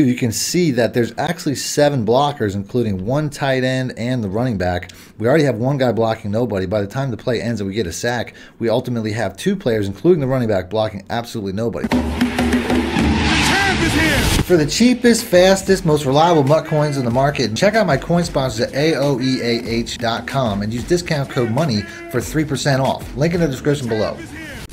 you can see that there's actually seven blockers, including one tight end and the running back. We already have one guy blocking nobody. By the time the play ends and we get a sack, we ultimately have two players, including the running back, blocking absolutely nobody. For the cheapest, fastest, most reliable MUT coins in the market, check out my coin sponsors at AOEAH.com and use discount code MONEY for 3% off. Link in the description below.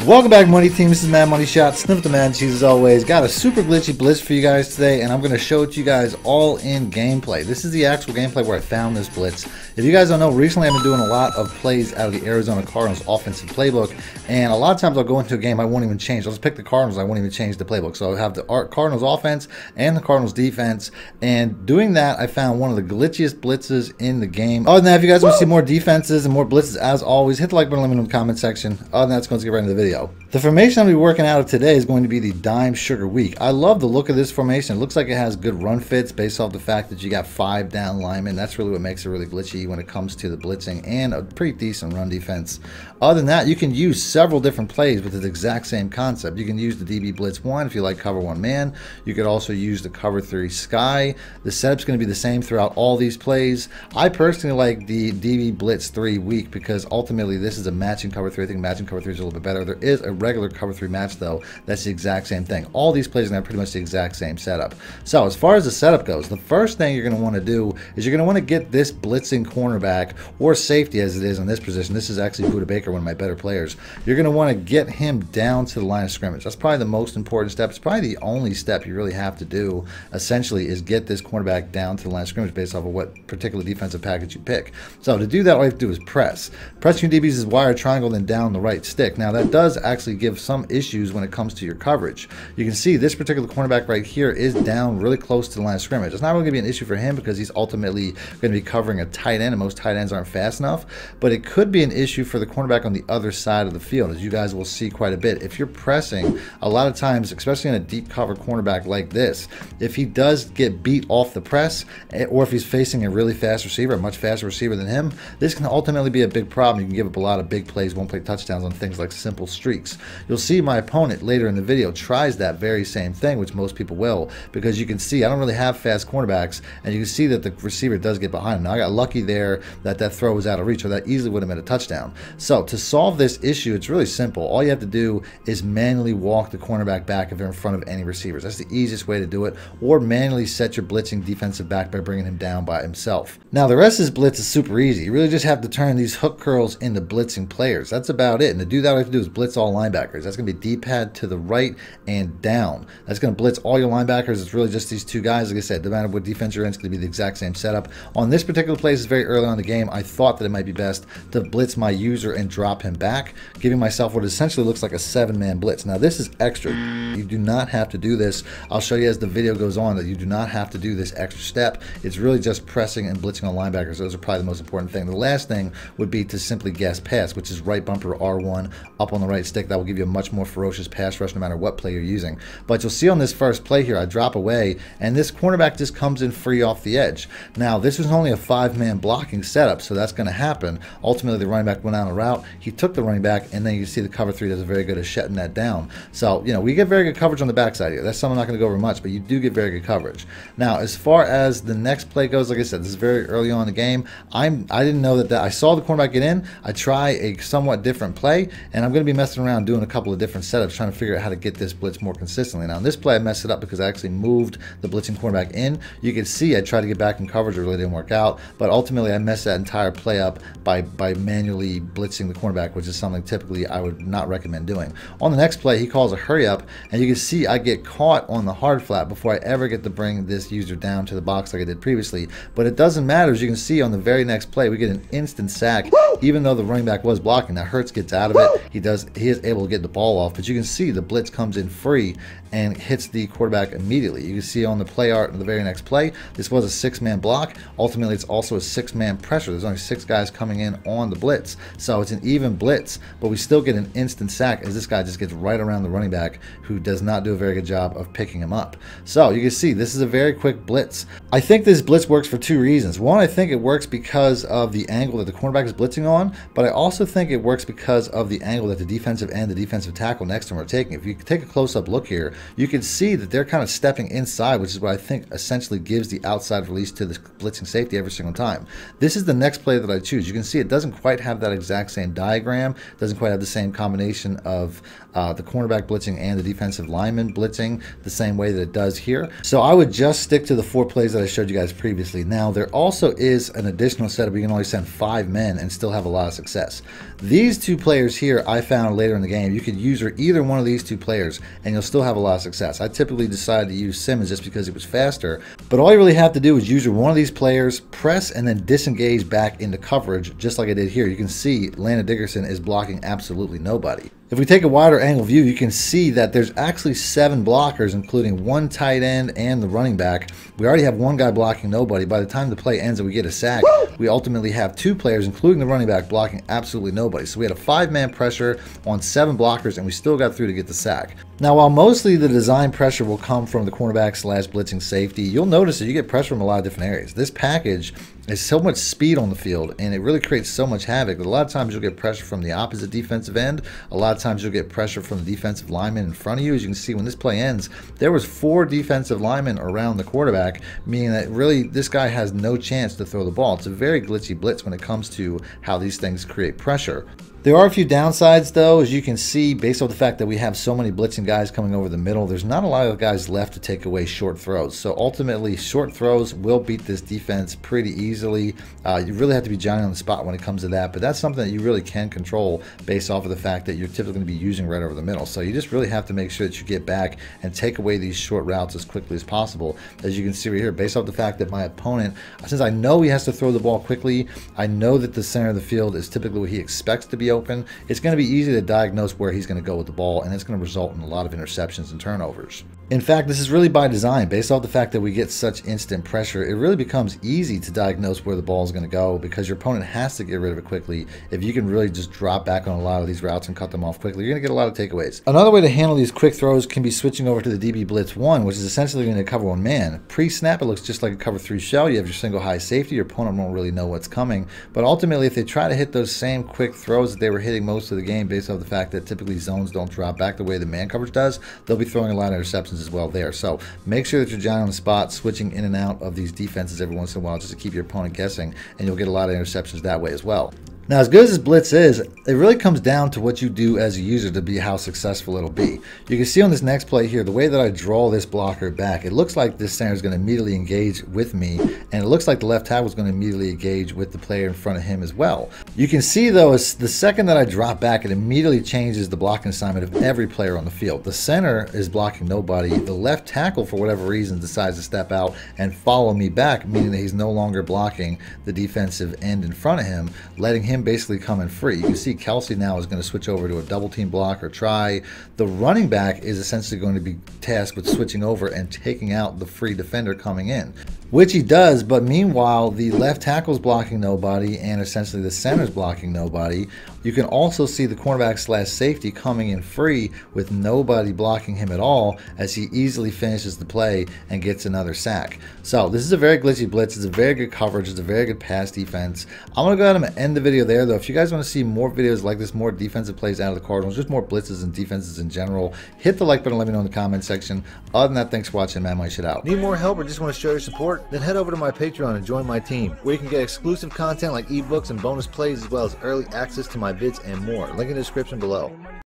Welcome back, Money Team. This is Madden Money Shot. Sniff the Man Cheese as always. Got a super glitchy blitz for you guys today, and I'm going to show it to you guys all in gameplay. This is the actual gameplay where I found this blitz. If you guys don't know, recently I've been doing a lot of plays out of the Arizona Cardinals offensive playbook, and a lot of times I'll go into a game I won't even change. I'll just pick the Cardinals. I won't even change the playbook. So I'll have the Cardinals offense and the Cardinals defense, and doing that, I found one of the glitchiest blitzes in the game. Other than that, if you guys want to see more defenses and more blitzes, as always, hit the like button, let me know in the comment section. Other than that, let's go get right into the video. Leo. The formation I'm going to be working out of today is going to be the dime sugar weak. I love the look of this formation. It looks like it has good run fits based off the fact that you got five down linemen. That's really what makes it really glitchy when it comes to the blitzing and a pretty decent run defense. Other than that, you can use several different plays with the exact same concept. You can use the DB Blitz 1 if you like cover one man. You could also use the cover 3 sky. The setup's going to be the same throughout all these plays. I personally like the DB Blitz 3 weak because ultimately this is a matching cover 3. I think matching cover 3 is a little bit better. There is a regular cover three match though, that's the exact same thing. All these plays are to have pretty much the exact same setup. So as far as the setup goes, the first thing you're going to want to do is you're going to want to get this blitzing cornerback or safety as it is in this position. This is actually Budda Baker, one of my better players. You're going to want to get him down to the line of scrimmage. That's probably the most important step. It's probably the only step you really have to do essentially is get this cornerback down to the line of scrimmage based off of what particular defensive package you pick. So to do that, all you have to do is press. Press your DBs is wire triangle then down the right stick. Now that does actually give some issues when it comes to your coverage. You can see this particular cornerback right here is down really close to the line of scrimmage. It's not really going to be an issue for him because he's ultimately going to be covering a tight end, and most tight ends aren't fast enough. But it could be an issue for the cornerback on the other side of the field, as you guys will see quite a bit. If you're pressing, a lot of times, especially in a deep cover cornerback like this, if he does get beat off the press, eh, or if he's facing a really fast receiver, a much faster receiver than him, this can ultimately be a big problem. You can give up a lot of big plays, one play touchdowns on things like simple streaks. You'll see my opponent later in the video tries that very same thing, which most people will, because you can see I don't really have fast cornerbacks, and you can see that the receiver does get behind him. Now, I got lucky there that that throw was out of reach, or that easily would have been a touchdown. So to solve this issue, it's really simple. All you have to do is manually walk the cornerback back if they're in front of any receivers. That's the easiest way to do it, or manually set your blitzing defensive back by bringing him down by himself. Now, the rest of this blitz is super easy. You really just have to turn these hook curls into blitzing players. That's about it. And to do that, all you have to do is blitz all linebackers. That's going to be D-pad to the right and down. That's going to blitz all your linebackers. It's really just these two guys. Like I said, no matter what defense you're in, it's going to be the exact same setup. On this particular play, is very early on the game. I thought that it might be best to blitz my user and drop him back, giving myself what essentially looks like a seven-man blitz. Now, this is extra. You do not have to do this. I'll show you as the video goes on that you do not have to do this extra step. It's really just pressing and blitzing on linebackers. Those are probably the most important thing. The last thing would be to simply guess pass, which is right bumper R1 up on the right stick. That will give you a much more ferocious pass rush no matter what play you're using. But you'll see on this first play here, I drop away, and this cornerback just comes in free off the edge. Now, this was only a five-man blocking setup, so that's going to happen. Ultimately, the running back went on a route. He took the running back, and then you see the cover three does a very good at shutting that down. So, you know, we get very good coverage on the backside here. That's something I'm not going to go over much, but you do get very good coverage. Now, as far as the next play goes, like I said, this is very early on in the game. I'm I didn't know that, that I saw the cornerback get in. I try a somewhat different play, and I'm going to be messing around doing a couple of different setups, trying to figure out how to get this blitz more consistently. Now, in this play, I messed it up because I actually moved the blitzing cornerback in. You can see I tried to get back in coverage, it really didn't work out, but ultimately I messed that entire play up by, by manually blitzing the cornerback, which is something typically I would not recommend doing. On the next play, he calls a hurry up, and you can see I get caught on the hard flat before I ever get to bring this user down to the box like I did previously. But it doesn't matter, as you can see on the very next play, we get an instant sack, even though the running back was blocking. Now Hurts gets out of it. He does. He is able to get the ball off, but you can see the blitz comes in free and hits the quarterback immediately. You can see on the play art in the very next play, this was a six-man block. Ultimately, it's also a six-man pressure. There's only six guys coming in on the blitz. So it's an even blitz, but we still get an instant sack as this guy just gets right around the running back who does not do a very good job of picking him up. So you can see this is a very quick blitz. I think this blitz works for two reasons. One, I think it works because of the angle that the cornerback is blitzing on, but I also think it works because of the angle that the defensive end and the defensive tackle next to him are taking. If you take a close-up look here, you can see that they're kind of stepping inside, which is what I think essentially gives the outside release to the blitzing safety every single time. This is the next play that I choose. You can see it doesn't quite have that exact same diagram, doesn't quite have the same combination of uh, the cornerback blitzing and the defensive lineman blitzing the same way that it does here. So I would just stick to the four plays that I showed you guys previously. Now, there also is an additional setup. You can only send five men and still have a lot of success. These two players here, I found later in the game, you could use either one of these two players and you'll still have a lot of success. I typically decided to use Simmons just because it was faster, but all you really have to do is use one of these players, press and then disengage back into coverage, just like I did here. You can see Landon Dickerson is blocking absolutely nobody. If we take a wider angle view, you can see that there's actually seven blockers, including one tight end and the running back. We already have one guy blocking nobody. By the time the play ends and we get a sack, we ultimately have two players, including the running back, blocking absolutely nobody. So we had a five-man pressure on seven blockers, and we still got through to get the sack. Now, while mostly the design pressure will come from the cornerback slash blitzing safety, you'll notice that you get pressure from a lot of different areas. This package is so much speed on the field, and it really creates so much havoc a lot of times you'll get pressure from the opposite defensive end. A lot of times you'll get pressure from the defensive lineman in front of you. As you can see, when this play ends, there was four defensive linemen around the quarterback, meaning that really this guy has no chance to throw the ball. It's a very glitchy blitz when it comes to how these things create pressure. There are a few downsides, though, as you can see, based on the fact that we have so many blitzing guys coming over the middle. There's not a lot of guys left to take away short throws. So ultimately, short throws will beat this defense pretty easily. Uh, you really have to be Johnny on the spot when it comes to that, but that's something that you really can control based off of the fact that you're typically going to be using right over the middle. So you just really have to make sure that you get back and take away these short routes as quickly as possible. As you can see right here, based off the fact that my opponent, since I know he has to throw the ball quickly, I know that the center of the field is typically what he expects to be open, it's going to be easy to diagnose where he's going to go with the ball, and it's going to result in a lot of interceptions and turnovers. In fact, this is really by design. Based off the fact that we get such instant pressure, it really becomes easy to diagnose where the ball is going to go because your opponent has to get rid of it quickly. If you can really just drop back on a lot of these routes and cut them off quickly, you're going to get a lot of takeaways. Another way to handle these quick throws can be switching over to the DB Blitz 1, which is essentially going to cover one man. Pre-snap, it looks just like a cover 3 shell. You have your single high safety. Your opponent won't really know what's coming. But ultimately, if they try to hit those same quick throws that they were hitting most of the game based off the fact that typically zones don't drop back the way the man coverage does, they'll be throwing a lot of interceptions as well there. So make sure that you're Johnny on the spot, switching in and out of these defenses every once in a while just to keep your opponent guessing, and you'll get a lot of interceptions that way as well. Now, as good as blitz is, it really comes down to what you do as a user to be how successful it'll be. You can see on this next play here, the way that I draw this blocker back, it looks like this center is going to immediately engage with me, and it looks like the left tackle is going to immediately engage with the player in front of him as well. You can see, though, is the second that I drop back, it immediately changes the blocking assignment of every player on the field. The center is blocking nobody. The left tackle, for whatever reason, decides to step out and follow me back, meaning that he's no longer blocking the defensive end in front of him, letting him basically coming free. You see Kelce now is going to switch over to a double team block or try. The running back is essentially going to be tasked with switching over and taking out the free defender coming in which he does. But meanwhile, the left tackle's blocking nobody, and essentially the center's blocking nobody. You can also see the cornerback slash safety coming in free with nobody blocking him at all as he easily finishes the play and gets another sack. So this is a very glitchy blitz. It's a very good coverage. It's a very good pass defense. I'm going to go ahead and end the video there, though. If you guys want to see more videos like this, more defensive plays out of the Cardinals, just more blitzes and defenses in general, hit the like button let me know in the comment section. Other than that, thanks for watching. Man, my shit out. Need more help or just want to show your support? then head over to my Patreon and join my team, where you can get exclusive content like ebooks and bonus plays, as well as early access to my vids and more. Link in the description below.